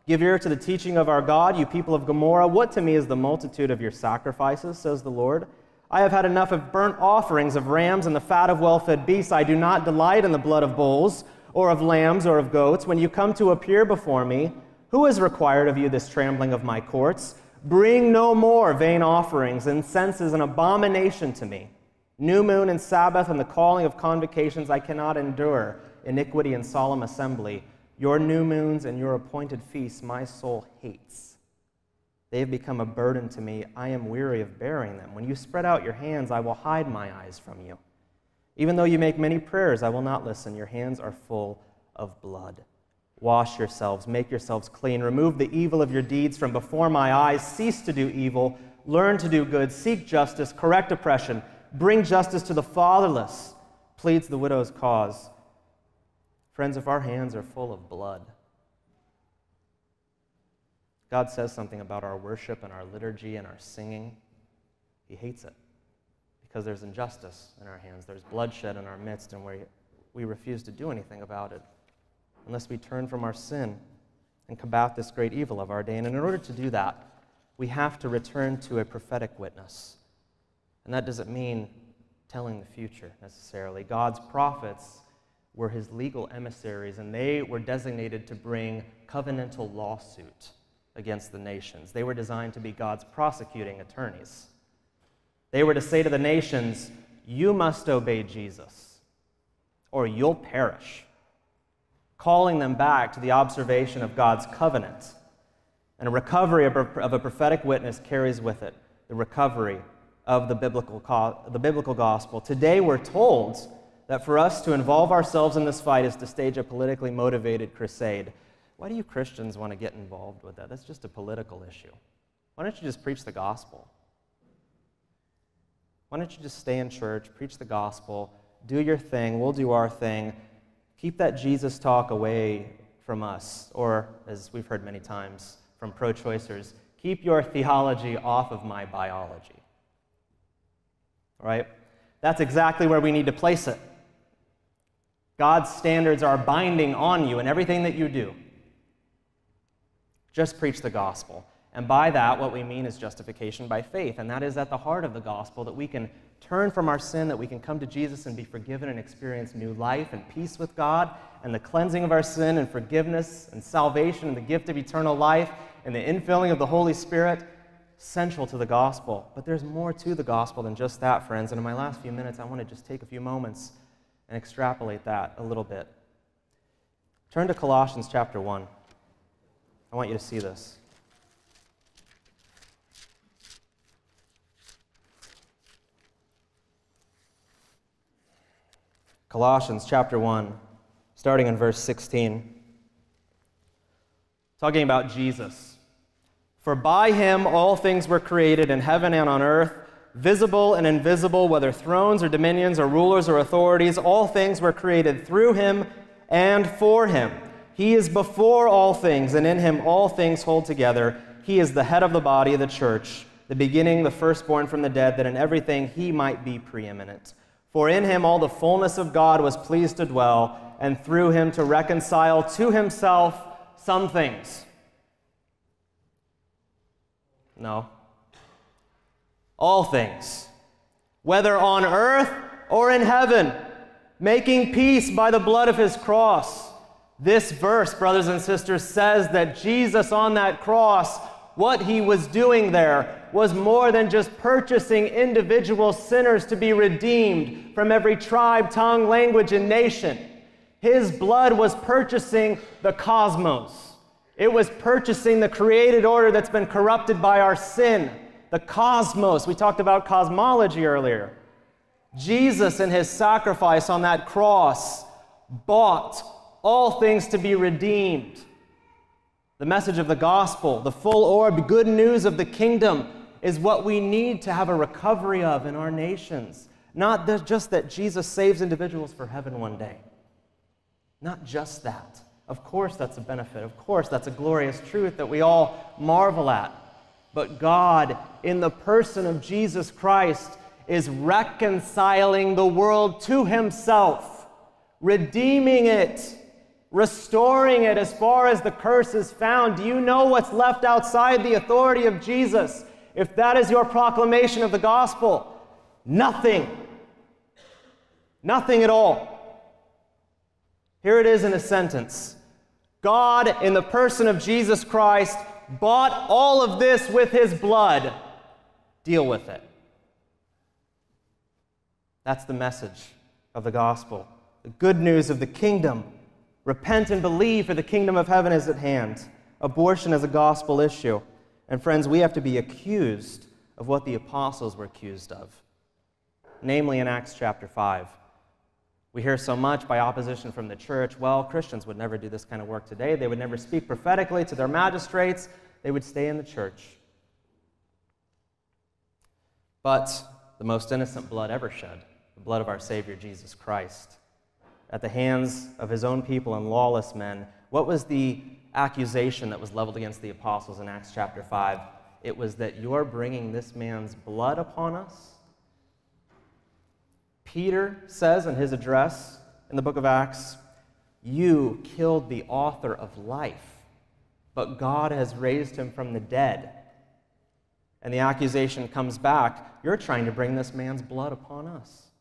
Give ear to the teaching of our God, you people of Gomorrah. What to me is the multitude of your sacrifices, says the Lord? I have had enough of burnt offerings of rams and the fat of well fed beasts. I do not delight in the blood of bulls or of lambs or of goats. When you come to appear before me, who has required of you this trampling of my courts? Bring no more vain offerings. Incense is an abomination to me. New moon and Sabbath and the calling of convocations I cannot endure. Iniquity and solemn assembly. Your new moons and your appointed feasts my soul hates. They have become a burden to me. I am weary of bearing them. When you spread out your hands, I will hide my eyes from you. Even though you make many prayers, I will not listen. Your hands are full of blood. Wash yourselves, make yourselves clean. Remove the evil of your deeds from before my eyes. Cease to do evil. Learn to do good. Seek justice. Correct oppression. Bring justice to the fatherless. Pleads the widow's cause. Friends, if our hands are full of blood, God says something about our worship and our liturgy and our singing. He hates it because there's injustice in our hands, there's bloodshed in our midst, and we, we refuse to do anything about it unless we turn from our sin and combat this great evil of our day. And in order to do that, we have to return to a prophetic witness. And that doesn't mean telling the future necessarily. God's prophets were his legal emissaries, and they were designated to bring covenantal lawsuit against the nations. They were designed to be God's prosecuting attorneys. They were to say to the nations, You must obey Jesus, or you'll perish calling them back to the observation of God's covenant. And a recovery of a prophetic witness carries with it the recovery of the biblical, the biblical gospel. Today, we're told that for us to involve ourselves in this fight is to stage a politically motivated crusade. Why do you Christians want to get involved with that? That's just a political issue. Why don't you just preach the gospel? Why don't you just stay in church, preach the gospel, do your thing, we'll do our thing. Keep that Jesus talk away from us, or as we've heard many times from pro choicers, keep your theology off of my biology. Right? That's exactly where we need to place it. God's standards are binding on you in everything that you do. Just preach the gospel. And by that, what we mean is justification by faith. And that is at the heart of the gospel that we can turn from our sin, that we can come to Jesus and be forgiven and experience new life and peace with God, and the cleansing of our sin and forgiveness and salvation and the gift of eternal life and the infilling of the Holy Spirit. Central to the gospel. But there's more to the gospel than just that, friends. And in my last few minutes, I want to just take a few moments and extrapolate that a little bit. Turn to Colossians chapter 1. I want you to see this. Colossians chapter 1, starting in verse 16. Talking about Jesus. For by him all things were created in heaven and on earth, visible and invisible, whether thrones or dominions or rulers or authorities, all things were created through him and for him. He is before all things, and in him all things hold together. He is the head of the body of the church, the beginning, the firstborn from the dead, that in everything he might be preeminent. For in him all the fullness of God was pleased to dwell, and through him to reconcile to himself some things. No. All things, whether on earth or in heaven, making peace by the blood of his cross. This verse, brothers and sisters, says that Jesus on that cross, what he was doing there was more than just purchasing individual sinners to be redeemed from every tribe, tongue, language, and nation. His blood was purchasing the cosmos. It was purchasing the created order that's been corrupted by our sin, the cosmos. We talked about cosmology earlier. Jesus, in his sacrifice on that cross, bought all things to be redeemed. The message of the gospel, the full orb, good news of the kingdom, is what we need to have a recovery of in our nations. Not just that Jesus saves individuals for heaven one day. Not just that. Of course, that's a benefit. Of course, that's a glorious truth that we all marvel at. But God, in the person of Jesus Christ, is reconciling the world to Himself, redeeming it, restoring it as far as the curse is found. Do you know what's left outside the authority of Jesus? if that is your proclamation of the gospel, nothing. Nothing at all. Here it is in a sentence God, in the person of Jesus Christ, bought all of this with his blood. Deal with it. That's the message of the gospel. The good news of the kingdom. Repent and believe, for the kingdom of heaven is at hand. Abortion is a gospel issue. And friends, we have to be accused of what the apostles were accused of, namely in Acts chapter 5. We hear so much by opposition from the church. Well, Christians would never do this kind of work today. They would never speak prophetically to their magistrates, they would stay in the church. But the most innocent blood ever shed, the blood of our Savior Jesus Christ, at the hands of his own people and lawless men, what was the accusation that was leveled against the apostles in Acts chapter 5. It was that you're bringing this man's blood upon us. Peter says in his address in the book of Acts, You killed the author of life, but God has raised him from the dead. And the accusation comes back You're trying to bring this man's blood upon us.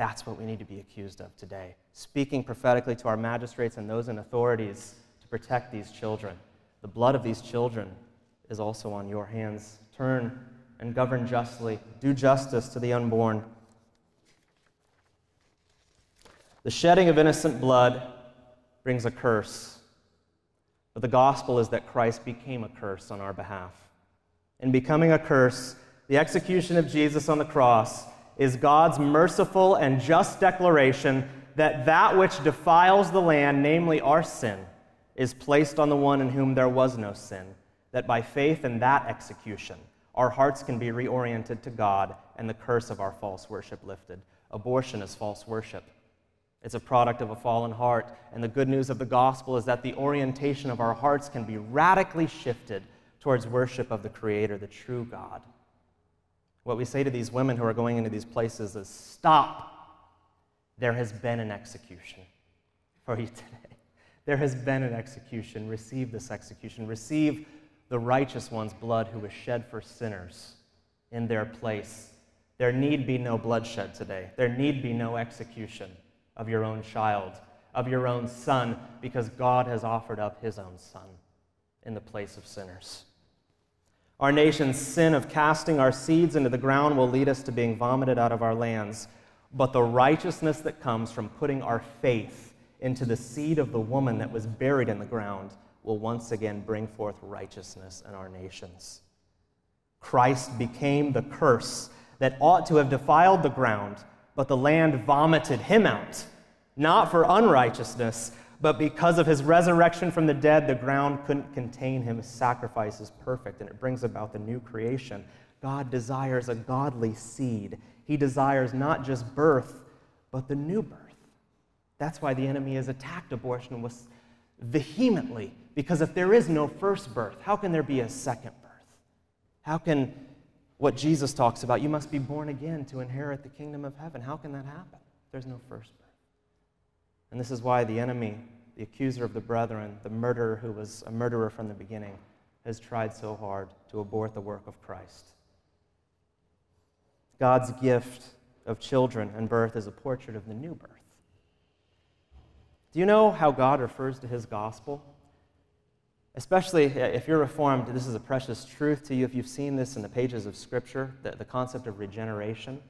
That's what we need to be accused of today. Speaking prophetically to our magistrates and those in authorities to protect these children. The blood of these children is also on your hands. Turn and govern justly, do justice to the unborn. The shedding of innocent blood brings a curse. But the gospel is that Christ became a curse on our behalf. In becoming a curse, the execution of Jesus on the cross is God's merciful and just declaration that that which defiles the land, namely our sin, is placed on the one in whom there was no sin, that by faith in that execution, our hearts can be reoriented to God and the curse of our false worship lifted. Abortion is false worship. It's a product of a fallen heart. And the good news of the gospel is that the orientation of our hearts can be radically shifted towards worship of the Creator, the true God. What we say to these women who are going into these places is stop. There has been an execution for you today. [laughs] There has been an execution. Receive this execution. Receive the righteous one's blood who was shed for sinners in their place. There need be no bloodshed today. There need be no execution of your own child, of your own son, because God has offered up his own son in the place of sinners. Our nation's sin of casting our seeds into the ground will lead us to being vomited out of our lands. But the righteousness that comes from putting our faith into the seed of the woman that was buried in the ground will once again bring forth righteousness in our nations. Christ became the curse that ought to have defiled the ground, but the land vomited him out, not for unrighteousness, but because of his resurrection from the dead, the ground couldn't contain him. His sacrifice is perfect, and it brings about the new creation. God desires a godly seed. He desires not just birth, but the new birth. That's why the enemy has attacked abortion with vehemently because if there is no first birth, how can there be a second birth? How can what Jesus talks about, you must be born again to inherit the kingdom of heaven? How can that happen? There's no first birth. And this is why the enemy, the accuser of the brethren, the murderer who was a murderer from the beginning, has tried so hard to abort the work of Christ. God's gift of children and birth is a portrait of the new birth. Do you know how God refers to his gospel? Especially if you're reformed, this is a precious truth to you. If you've seen this in the pages of Scripture, the, the concept of regeneration,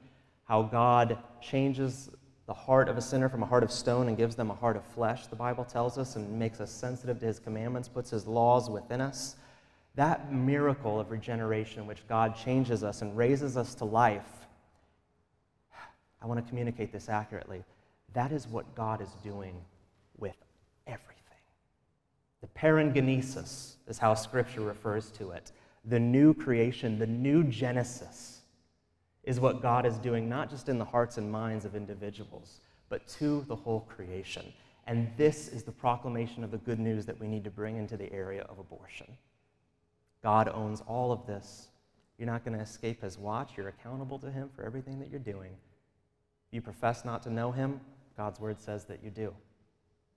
how God changes the heart of a sinner from a heart of stone and gives them a heart of flesh, the Bible tells us, and makes us sensitive to his commandments, puts his laws within us. That miracle of regeneration, which God changes us and raises us to life, I want to communicate this accurately. That is what God is doing with everything. The palingenesis is how Scripture refers to it. The new creation, the new Genesis, is what God is doing, not just in the hearts and minds of individuals, but to the whole creation. And this is the proclamation of the good news that we need to bring into the area of abortion. God owns all of this. You're not going to escape his watch. You're accountable to him for everything that you're doing. You profess not to know him, God's word says that you do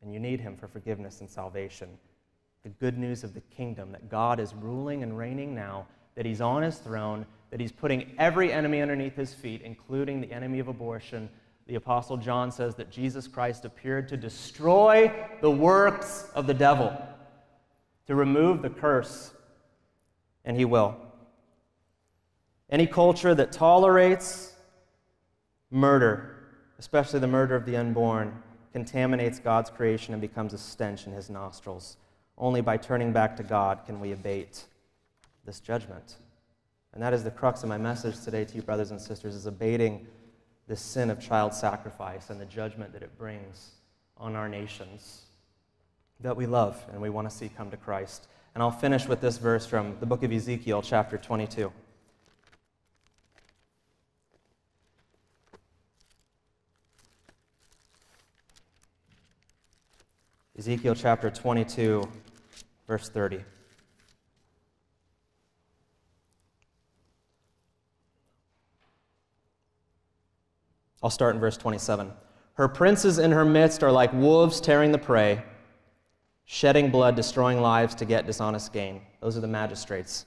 and you need Him for forgiveness and salvation. The good news of the kingdom that God is ruling and reigning now, that He's on His throne, that He's putting every enemy underneath His feet, including the enemy of abortion. The Apostle John says that Jesus Christ appeared to destroy the works of the devil, to remove the curse, and He will. Any culture that tolerates murder, especially the murder of the unborn, contaminates God's creation and becomes a stench in his nostrils. Only by turning back to God can we abate this judgment. And that is the crux of my message today to you, brothers and sisters, is abating the sin of child sacrifice and the judgment that it brings on our nations that we love and we want to see come to Christ. And I'll finish with this verse from the book of Ezekiel, chapter 22. Ezekiel chapter 22, verse 30. I'll start in verse 27. Her princes in her midst are like wolves tearing the prey, shedding blood, destroying lives to get dishonest gain. Those are the magistrates.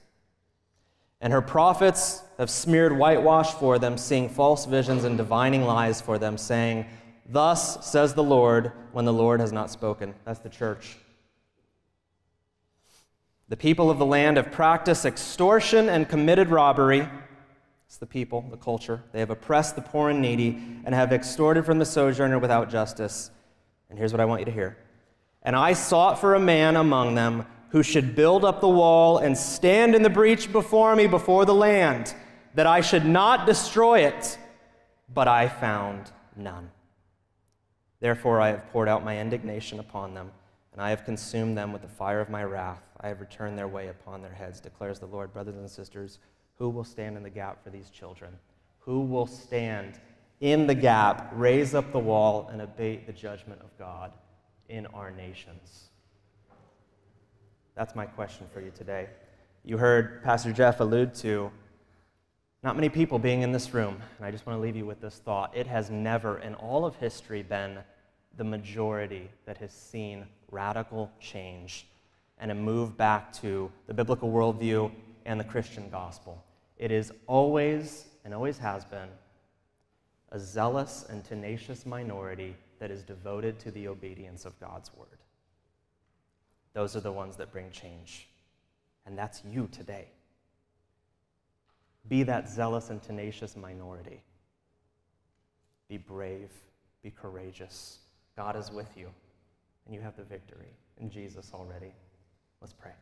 And her prophets have smeared whitewash for them, seeing false visions and divining lies for them, saying, Thus says the Lord when the Lord has not spoken. That's the church. The people of the land have practiced extortion and committed robbery. It's the people, the culture. They have oppressed the poor and needy and have extorted from the sojourner without justice. And here's what I want you to hear. And I sought for a man among them who should build up the wall and stand in the breach before me before the land, that I should not destroy it. But I found none. Therefore, I have poured out my indignation upon them, and I have consumed them with the fire of my wrath. I have returned their way upon their heads, declares the Lord. Brothers and sisters, Who will stand in the gap for these children? Who will stand in the gap, raise up the wall, and abate the judgment of God in our nations? That's my question for you today. You heard Pastor Jeff allude to not many people being in this room, and I just want to leave you with this thought. It has never, in all of history, been the majority that has seen radical change and a move back to the biblical worldview and the Christian gospel. It is always, and always has been, a zealous and tenacious minority that is devoted to the obedience of God's word. Those are the ones that bring change. And that's you today. Be that zealous and tenacious minority. Be brave, be courageous. God is with you, and you have the victory in Jesus already. Let's pray.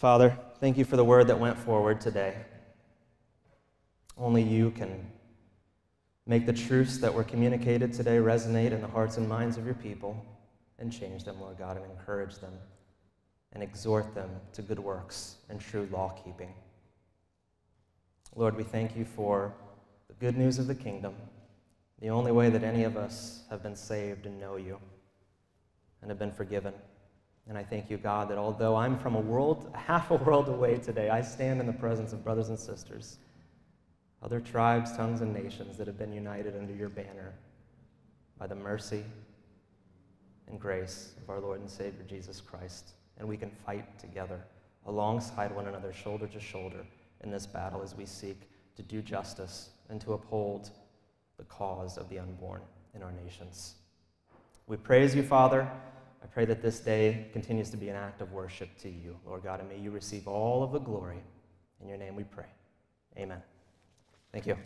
Father, thank you for the word that went forward today. Only you can make the truths that were communicated today resonate in the hearts and minds of your people and change them, Lord God, and encourage them and exhort them to good works and true law keeping. Lord, we thank you for the good news of the kingdom, the only way that any of us have been saved and know you and have been forgiven. And I thank you, God, that although I'm from a world, [laughs] half a world away today, I stand in the presence of brothers and sisters, other tribes, tongues, and nations that have been united under your banner by the mercy and grace of our Lord and Savior Jesus Christ. And we can fight together alongside one another, shoulder to shoulder, in this battle as we seek to do justice and to uphold the cause of the unborn in our nations. We praise you, Father. I pray that this day continues to be an act of worship to you, Lord God, and may you receive all of the glory. In your name we pray. Amen. Thank you.